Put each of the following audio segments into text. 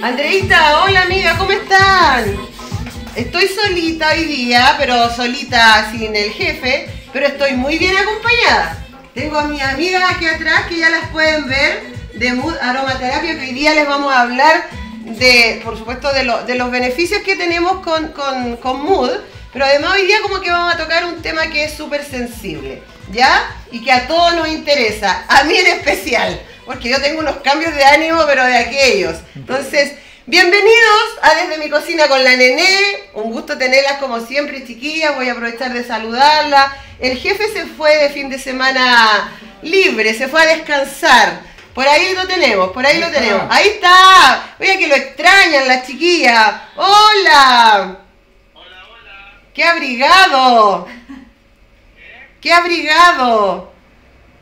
Andreita, hola amiga, ¿cómo están? Estoy solita hoy día, pero solita sin el jefe, pero estoy muy bien acompañada. Tengo a mi amiga aquí atrás que ya las pueden ver de Mood Aromaterapia, que hoy día les vamos a hablar de, por supuesto, de, lo- de los beneficios que tenemos con, con, con Mood, pero además hoy día como que vamos a tocar un tema que es súper sensible, ¿ya? Y que a todos nos interesa, a mí en especial, porque yo tengo unos cambios de ánimo, pero de aquellos. Entonces, bienvenidos a Desde mi cocina con la nené, un gusto tenerlas como siempre, chiquillas, voy a aprovechar de saludarla. El jefe se fue de fin de semana libre, se fue a descansar. Por ahí lo tenemos, por ahí lo tenemos. Ahí está. Oye, que lo extrañan las chiquillas. Hola. Hola, hola. ¡Qué abrigado! ¡Qué abrigado!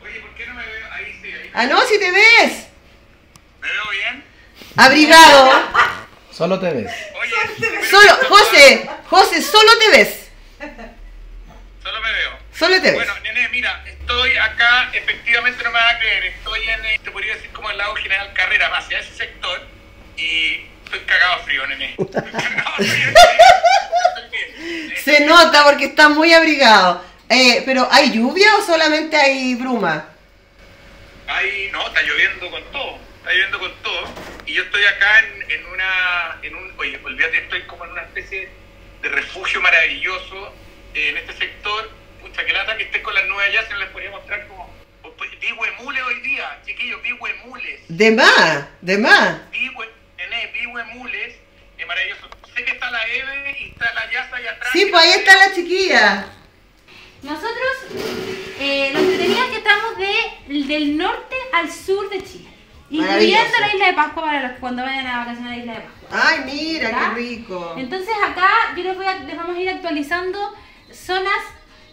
Oye, ¿por qué no me veo? Ahí sí, ahí. Ah, no, si te ves. ¿Me veo bien? Abrigado. Solo te ves. Oye, Solo, José, José, solo te ves. Solo me veo. Solo te ves. Bueno, nene, mira, estoy acá, efectivamente no me vas a creer, estoy en, eh, te podría decir como el lado general carrera, hacia ese sector, y estoy cagado frío, nene. Estoy cagado frío, Se nota porque está muy abrigado. Eh, pero ¿hay lluvia o solamente hay bruma? Ahí, no, está lloviendo con todo, está lloviendo con todo, y yo estoy acá en, en una, en un, oye, olvídate, estoy como en una especie de refugio maravilloso eh, en este sector, pucha, que lata que esté con las nubes allá, se les podría mostrar como, pues, vi huemules hoy día, chiquillos, vi huemules, De más, de más. vi, nene, vi huemules, es maravilloso, sé que está la Eve y está la Yasa allá atrás. Sí, pues ahí está la chiquilla. Nosotros, eh, lo entretenidos es que estamos de, del norte al sur de Chile. Incluyendo la isla de Pascua para los que cuando vayan a vacacionar a la isla de Pascua. Ay, mira, qué rico. Entonces acá yo les, voy a, les vamos a ir actualizando zonas,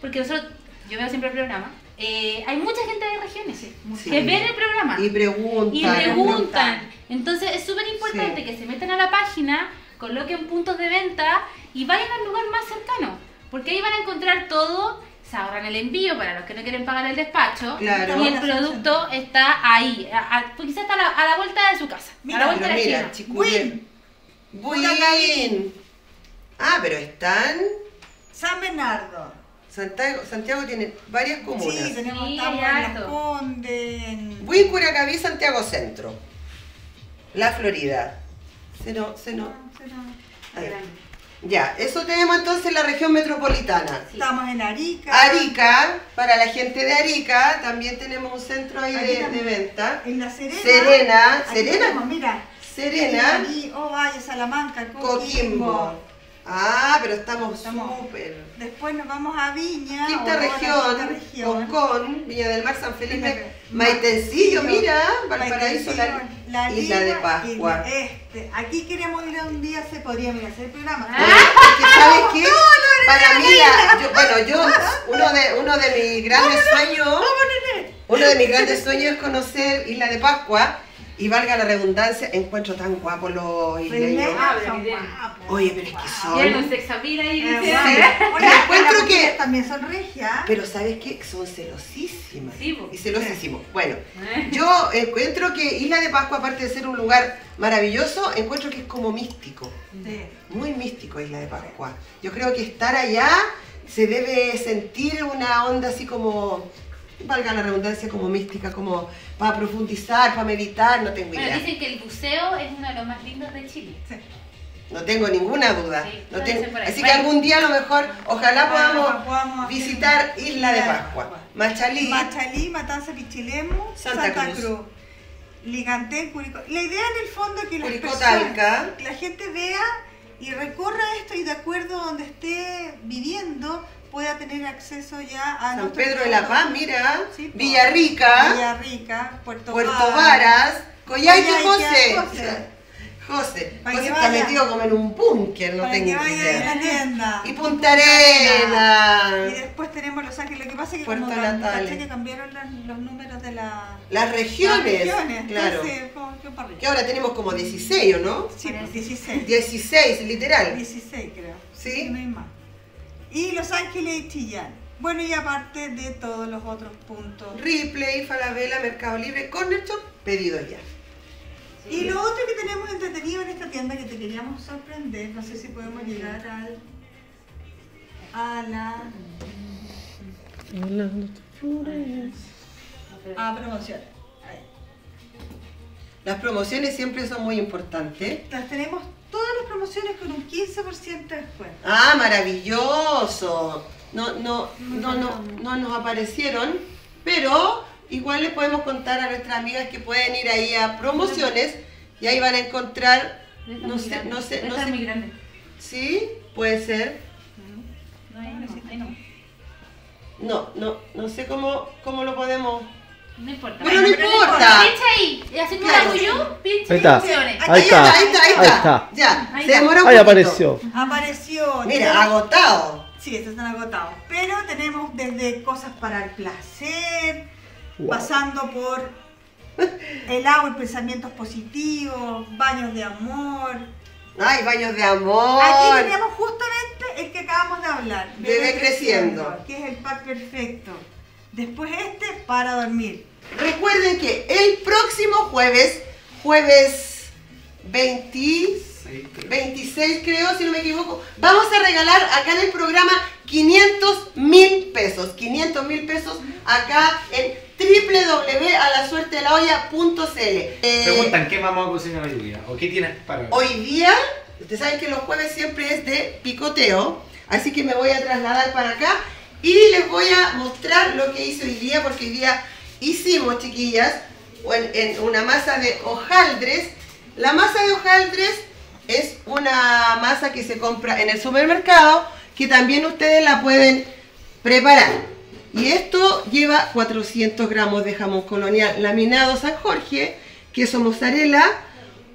porque nosotros, yo veo siempre el programa, eh, hay mucha gente de regiones Sí. que ven el programa Y preguntan. y preguntan. Entonces es súper importante Sí. que se metan a la página, coloquen puntos de venta y vayan al lugar más cercano, porque ahí van a encontrar todo. Se ahorran el envío para los que no quieren pagar el despacho. Claro. Y el producto está ahí. a- a- pues quizás está a la, a la vuelta de su casa. a la vuelta Pero de la mira, chicuye. Buin. Ah, pero están. San Bernardo. Santiago, Santiago tiene varias comunas. Sí, tenemos Sí, en Las Curacaví, Santiago Centro. La Florida. Se no, se no. Ahí. Ya, eso tenemos entonces en la región metropolitana. Estamos en Arica. Arica, para la gente de Arica, también tenemos un centro ahí de, venta. En La Serena. Serena, Serena. tenemos, mira. Serena, Aquí, Ovalle, Salamanca, Coquimbo. Coquimbo. Ah, pero estamos súper. Después nos vamos a Viña. Quinta región. Concón, Viña del Mar, San Felipe, Maitencillo, mira, Valparaíso, la, La Isla de Ligua, Pascua. y Este. Aquí queremos ir a un día, se podría ir a hacer el programa. Oye, porque ¿sabes qué? Para mí, la- yo- bueno, yo, uno de, uno de mis grandes sueños, uno de mis grandes sueños es conocer Isla de Pascua, y valga la redundancia, encuentro tan guapos los isleños. Ah. Oye, pero es que Tienen son... un sex ahí, Eh, dice. encuentro que- también son regias. Pero ¿sabes qué? Son celosísimas. Y celosísimos. Bueno, Eh. yo encuentro que Isla de Pascua, aparte de ser un lugar maravilloso, encuentro que es como místico. Sí. Muy místico Isla de Pascua. Yo creo que estar allá se debe sentir una onda así como, valga la redundancia, como mística, como para profundizar, para meditar, no tengo idea. dicen que el buceo es uno de los más lindos de Chile. No tengo ninguna duda. Sí, No tengo-. Así que algún día a lo mejor, ojalá Podamos- podamos podamos visitar Isla de Pascua. Machalí, Machalí, Matanza, Pichilemu, Santa Santa, Cruz. Cruz. Ligantén, Curicó. La idea en el fondo es que las personas, la gente vea y recorra esto y de acuerdo a donde esté viviendo pueda tener acceso ya a San Pedro de la Paz, mira, Sí. Villarrica, Villarrica, Puerto, Puerto Varas. Coyhaique, José. José. José, José está metido como en un búnker, no tengo idea. Y Punta Arena. Y después tenemos Los Ángeles. Lo que pasa es que Puerto como que cambiaron las- los números de la, Las regiones, las regiones, claro. entonces, que ahora tenemos como 16, ¿o no? Sí, pues 16. 16, literal. 16 creo. Sí. No hay más. Y Los Ángeles y Chillán. Bueno, y aparte de todos los otros puntos. Ripley, Falabella, Mercado Libre, Corner Shop, pedido ya. Y lo otro que tenemos entretenido en este tienda que te queríamos sorprender. No sé si podemos llegar al a la a promociones. Ahí. Las promociones siempre son muy importantes. Las tenemos todas las promociones con un 15% de descuento. Ah, maravilloso. No, no, no, no, no nos aparecieron, pero igual les podemos contar a nuestras amigas que pueden ir ahí a promociones y ahí van a encontrar, no sé, no sé, no sé, sí, puede ser. No, ahí no, ahí no. No, no, no sé cómo, cómo lo podemos. No importa. Pero no importa. Pincha ahí. Y así como Claro. hago yo, pincha Ahí está. opciones. Ahí está, ahí está, ahí ahí está. Ya, Ahí se demoró un Ahí poquito. apareció. Apareció. Mira, tenemos- agotado. Sí, estos están agotados. Pero tenemos desde cosas para el placer, Wow. pasando por el agua y pensamientos positivos, baños de amor. Ay, baños de amor. Aquí teníamos justamente el que acabamos de hablar. Bebé creciendo. Que es el pack perfecto. Después este para dormir. Recuerden que el próximo jueves, jueves 20, 26 creo, si no me equivoco, vamos a regalar acá en el programa 500 mil pesos. 500 mil pesos acá en www.alasuertelaolla.cl. Eh, Preguntan qué vamos a cocinar hoy día o qué tienes para hoy. Hoy día, ustedes saben que los jueves siempre es de picoteo, así que me voy a trasladar para acá y les voy a mostrar lo que hice hoy día, porque hoy día hicimos, chiquillas, en, una masa de hojaldres. La masa de hojaldres es una masa que se compra en el supermercado, que también ustedes la pueden preparar. Y esto lleva 400 gramos de jamón colonial laminado San Jorge, queso mozzarella,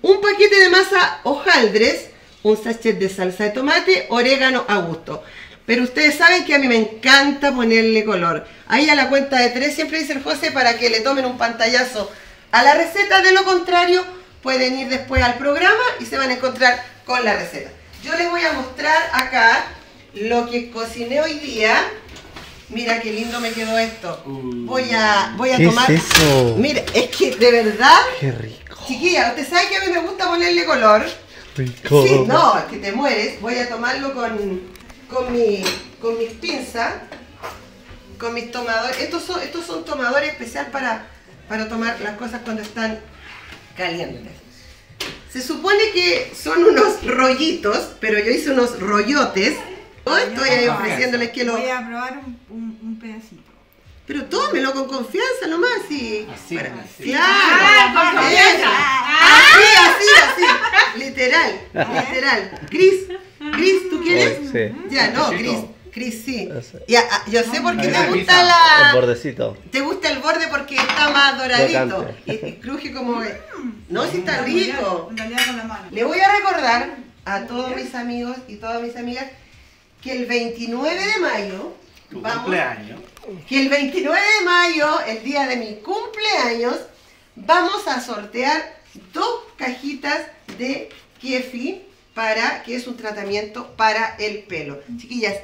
un paquete de masa hojaldres, un sachet de salsa de tomate, orégano a gusto. Pero ustedes saben que a mí me encanta ponerle color. Ahí a la cuenta de tres siempre dice el José para que le tomen un pantallazo a la receta. De lo contrario, pueden ir después al programa y se van a encontrar con la receta. Yo les voy a mostrar acá lo que cociné hoy día. Mira qué lindo me quedó esto. Voy a, voy a ¿Qué tomar. es eso? Mira, es que de verdad Qué rico. Chiquilla, usted sabe que a mí me gusta ponerle color. Rico. Sí, no, es que te mueres. Voy a tomarlo con, con, mi, con mis pinzas, con mis tomadores. Estos son, estos son tomadores especial para, para tomar las cosas cuando están calientes. Se supone que son unos rollitos, pero yo hice unos rollotes. Yo estoy ahí ofreciéndoles que lo... Voy a probar un, un- un pedacito. Pero tómelo con confianza nomás y... Así, para- así. Claro. Ah, con confianza. Así. Literal, literal. Gris, Gris, ¿tú quieres? Sí. Ya, no, Chico. Gris. Gris, sí. Eso. Ya, ah, yo sé por qué A te gusta pizza. El la... bordecito. Te gusta el borde porque está más doradito. Y, y cruje como... No, sí está rico. La. Le voy a recordar a todos mis amigos y todas mis amigas que el 29 de mayo Tu vamos cumpleaños. que el 29 de mayo, el día de mi cumpleaños, vamos a sortear dos cajitas de Kiefi para que es un tratamiento para el pelo. Chiquillas,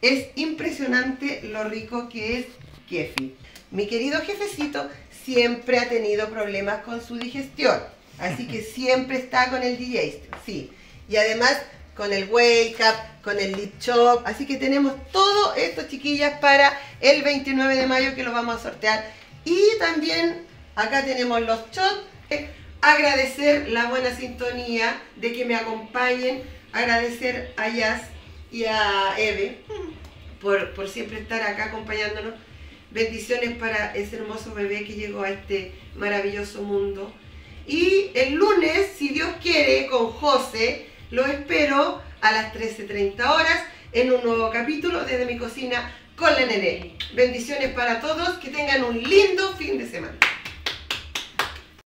es impresionante lo rico que es Kiefi. Mi querido jefecito siempre ha tenido problemas con su digestión, así que siempre está con el DJ, sí. Y además con el Wake Up, con el Lip Chop, así que tenemos todo esto, chiquillas, para el 29 de mayo que lo vamos a sortear. Y también acá tenemos los shots. Agradecer la buena sintonía de que me acompañen, agradecer a Jazz y a Eve por, por siempre estar acá acompañándonos. Bendiciones para ese hermoso bebé que llegó a este maravilloso mundo. Y el lunes, si Dios quiere, con José, lo espero a las 13.30 horas en un nuevo capítulo desde mi cocina con la Nené. Bendiciones para todos, que tengan un lindo fin de semana.